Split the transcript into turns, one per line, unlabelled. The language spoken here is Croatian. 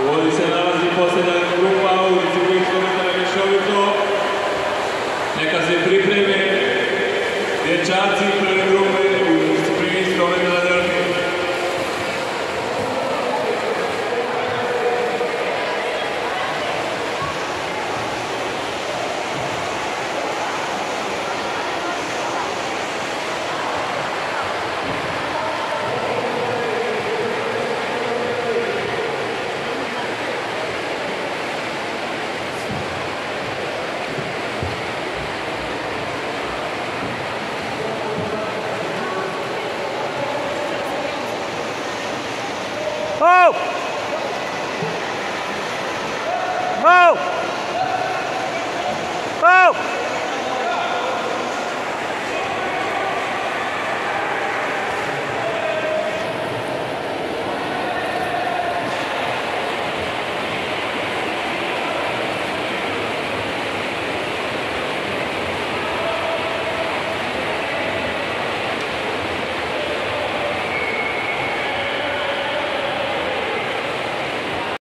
U vodi se nalazi posljedna grupa u ulici Viktorita Mešovito. Neka se pripreme dječaci pred Move! Move!